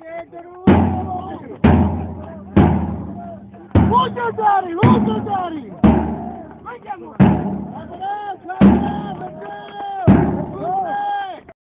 Who's your daddy? Who's your daddy?